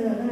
de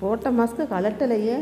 போட்ட mask கலட்டலையே.